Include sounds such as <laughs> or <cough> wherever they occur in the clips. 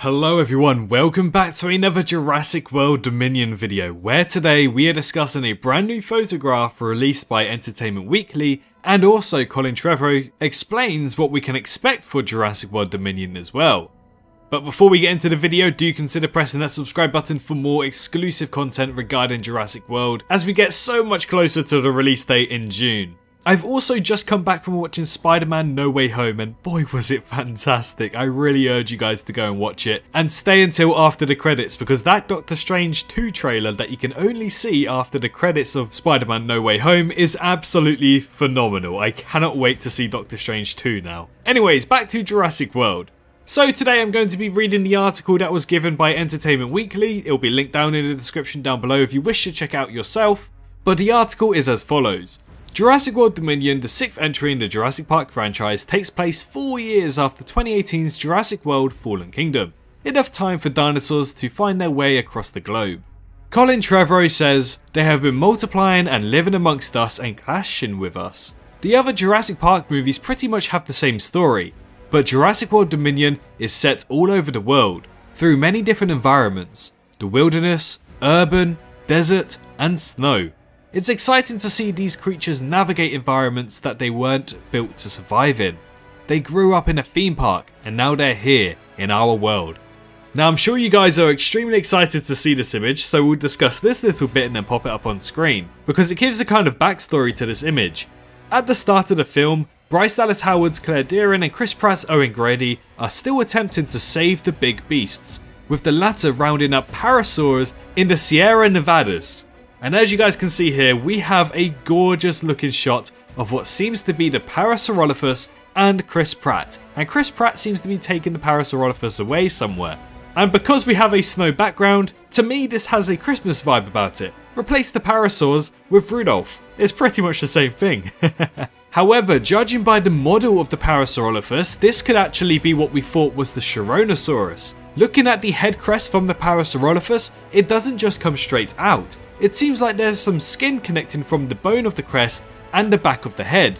Hello everyone, welcome back to another Jurassic World Dominion video, where today we are discussing a brand new photograph released by Entertainment Weekly, and also Colin Trevorrow explains what we can expect for Jurassic World Dominion as well. But before we get into the video, do consider pressing that subscribe button for more exclusive content regarding Jurassic World, as we get so much closer to the release date in June. I've also just come back from watching Spider-Man No Way Home and boy was it fantastic. I really urge you guys to go and watch it and stay until after the credits because that Doctor Strange 2 trailer that you can only see after the credits of Spider-Man No Way Home is absolutely phenomenal. I cannot wait to see Doctor Strange 2 now. Anyways, back to Jurassic World. So today I'm going to be reading the article that was given by Entertainment Weekly. It'll be linked down in the description down below if you wish to check out yourself. But the article is as follows. Jurassic World Dominion, the sixth entry in the Jurassic Park franchise, takes place four years after 2018's Jurassic World Fallen Kingdom, enough time for dinosaurs to find their way across the globe. Colin Trevorrow says, They have been multiplying and living amongst us and clashing with us. The other Jurassic Park movies pretty much have the same story, but Jurassic World Dominion is set all over the world, through many different environments the wilderness, urban, desert, and snow. It's exciting to see these creatures navigate environments that they weren't built to survive in. They grew up in a theme park and now they're here in our world. Now I'm sure you guys are extremely excited to see this image, so we'll discuss this little bit and then pop it up on screen, because it gives a kind of backstory to this image. At the start of the film, Bryce Dallas Howard's Claire Dearing and Chris Pratt's Owen Grady are still attempting to save the big beasts, with the latter rounding up parasaurs in the Sierra Nevadas. And as you guys can see here, we have a gorgeous looking shot of what seems to be the Parasaurolophus and Chris Pratt. And Chris Pratt seems to be taking the Parasaurolophus away somewhere. And because we have a snow background, to me this has a Christmas vibe about it. Replace the parasaurs with Rudolph. It's pretty much the same thing. <laughs> However, judging by the model of the Parasaurolophus, this could actually be what we thought was the Charonosaurus. Looking at the head crest from the Parasaurolophus, it doesn't just come straight out. It seems like there's some skin connecting from the bone of the crest and the back of the head,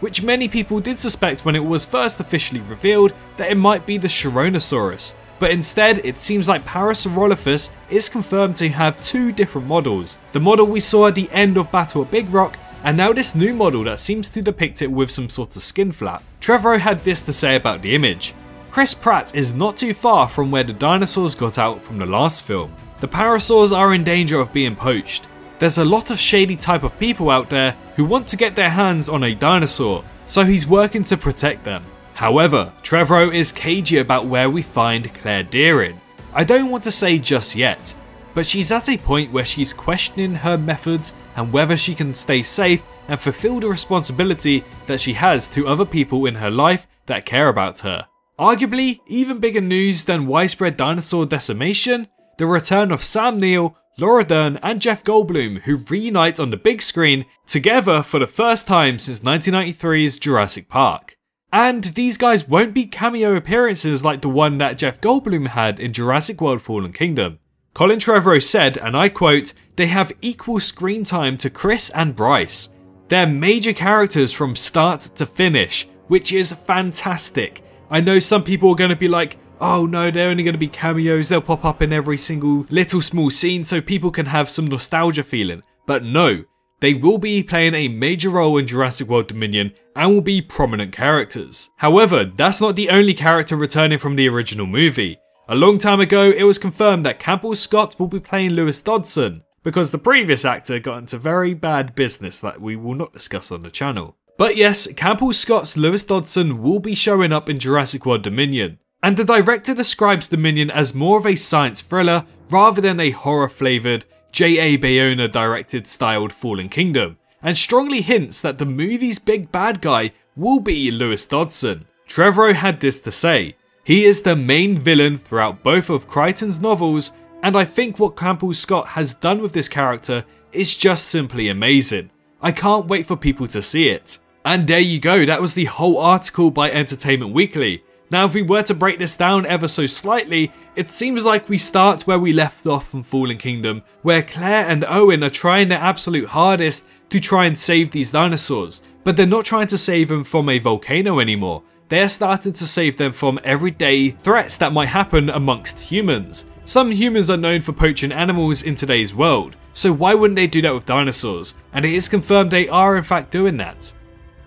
which many people did suspect when it was first officially revealed that it might be the Charonosaurus, but instead it seems like Parasaurolophus is confirmed to have two different models. The model we saw at the end of Battle at Big Rock and now this new model that seems to depict it with some sort of skin flap. Trevorrow had this to say about the image. Chris Pratt is not too far from where the dinosaurs got out from the last film. The parasaurs are in danger of being poached. There's a lot of shady type of people out there who want to get their hands on a dinosaur, so he's working to protect them. However, Trevorrow is cagey about where we find Claire Dearing. I don't want to say just yet, but she's at a point where she's questioning her methods and whether she can stay safe and fulfill the responsibility that she has to other people in her life that care about her. Arguably, even bigger news than widespread dinosaur decimation the return of Sam Neill, Laura Dern, and Jeff Goldblum, who reunite on the big screen together for the first time since 1993's Jurassic Park. And these guys won't be cameo appearances like the one that Jeff Goldblum had in Jurassic World Fallen Kingdom. Colin Trevorrow said, and I quote, they have equal screen time to Chris and Bryce. They're major characters from start to finish, which is fantastic. I know some people are going to be like, oh no, they're only going to be cameos, they'll pop up in every single little small scene so people can have some nostalgia feeling. But no, they will be playing a major role in Jurassic World Dominion and will be prominent characters. However, that's not the only character returning from the original movie. A long time ago, it was confirmed that Campbell Scott will be playing Lewis Dodgson, because the previous actor got into very bad business that we will not discuss on the channel. But yes, Campbell Scott's Lewis Dodgson will be showing up in Jurassic World Dominion, and the director describes Dominion as more of a science thriller rather than a horror flavoured, J.A. Bayona directed styled Fallen Kingdom, and strongly hints that the movie's big bad guy will be Lewis Dodgson. Trevorrow had this to say He is the main villain throughout both of Crichton's novels, and I think what Campbell Scott has done with this character is just simply amazing. I can't wait for people to see it. And there you go, that was the whole article by Entertainment Weekly. Now if we were to break this down ever so slightly, it seems like we start where we left off from Fallen Kingdom, where Claire and Owen are trying their absolute hardest to try and save these dinosaurs, but they're not trying to save them from a volcano anymore. they are starting to save them from everyday threats that might happen amongst humans. Some humans are known for poaching animals in today's world, so why wouldn't they do that with dinosaurs? And it is confirmed they are in fact doing that.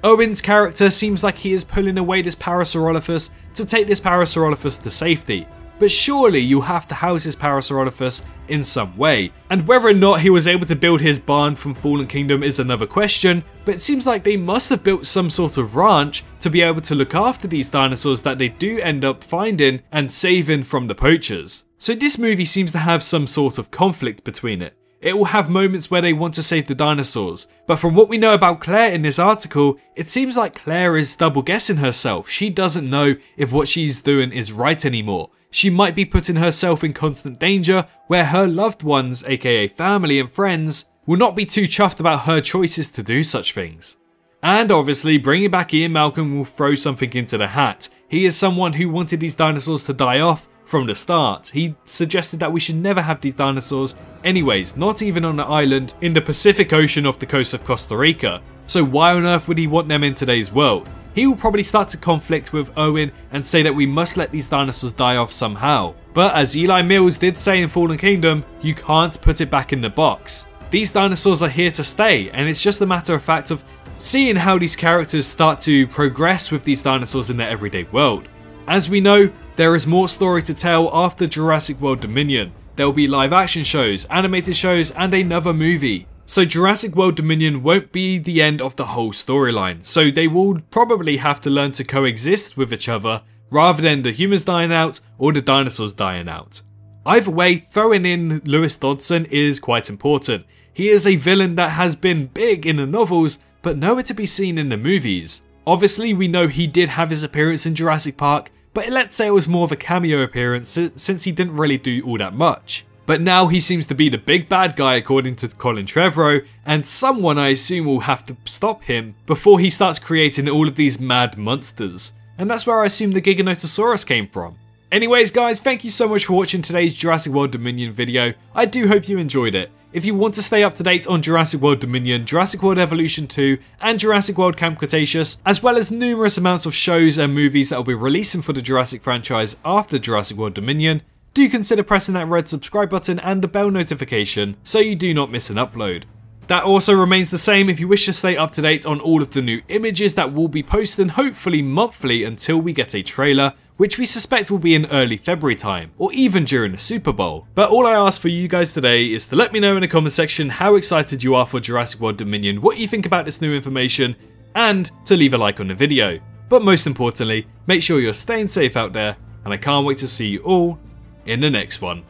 Owen's character seems like he is pulling away this Parasaurolophus to take this Parasaurolophus to safety, but surely you have to house this Parasaurolophus in some way. And whether or not he was able to build his barn from Fallen Kingdom is another question, but it seems like they must have built some sort of ranch to be able to look after these dinosaurs that they do end up finding and saving from the poachers. So this movie seems to have some sort of conflict between it. It will have moments where they want to save the dinosaurs, but from what we know about Claire in this article, it seems like Claire is double guessing herself. She doesn't know if what she's doing is right anymore. She might be putting herself in constant danger where her loved ones, aka family and friends, will not be too chuffed about her choices to do such things. And obviously, bringing back Ian Malcolm will throw something into the hat. He is someone who wanted these dinosaurs to die off, from the start. He suggested that we should never have these dinosaurs anyways, not even on an island in the Pacific Ocean off the coast of Costa Rica. So why on earth would he want them in today's world? He will probably start to conflict with Owen and say that we must let these dinosaurs die off somehow. But as Eli Mills did say in Fallen Kingdom, you can't put it back in the box. These dinosaurs are here to stay, and it's just a matter of fact of seeing how these characters start to progress with these dinosaurs in their everyday world. As we know, there is more story to tell after Jurassic World Dominion. There will be live action shows, animated shows, and another movie. So Jurassic World Dominion won't be the end of the whole storyline, so they will probably have to learn to coexist with each other rather than the humans dying out or the dinosaurs dying out. Either way, throwing in Lewis Dodgson is quite important. He is a villain that has been big in the novels, but nowhere to be seen in the movies. Obviously, we know he did have his appearance in Jurassic Park, but let's say it was more of a cameo appearance since he didn't really do all that much. But now he seems to be the big bad guy according to Colin Trevorrow, and someone I assume will have to stop him before he starts creating all of these mad monsters. And that's where I assume the Giganotosaurus came from. Anyways guys, thank you so much for watching today's Jurassic World Dominion video. I do hope you enjoyed it. If you want to stay up to date on Jurassic World Dominion, Jurassic World Evolution 2, and Jurassic World Camp Cretaceous, as well as numerous amounts of shows and movies that will be releasing for the Jurassic franchise after Jurassic World Dominion, do consider pressing that red subscribe button and the bell notification so you do not miss an upload. That also remains the same if you wish to stay up to date on all of the new images that will be posting hopefully monthly until we get a trailer, which we suspect will be in early February time, or even during the Super Bowl. But all I ask for you guys today is to let me know in the comment section how excited you are for Jurassic World Dominion, what you think about this new information, and to leave a like on the video. But most importantly, make sure you're staying safe out there, and I can't wait to see you all in the next one.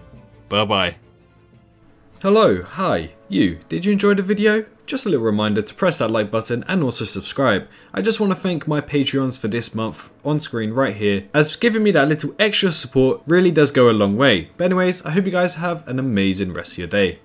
Bye bye. Hello, hi, you, did you enjoy the video? Just a little reminder to press that like button and also subscribe. I just want to thank my Patreons for this month on screen right here, as giving me that little extra support really does go a long way. But anyways, I hope you guys have an amazing rest of your day.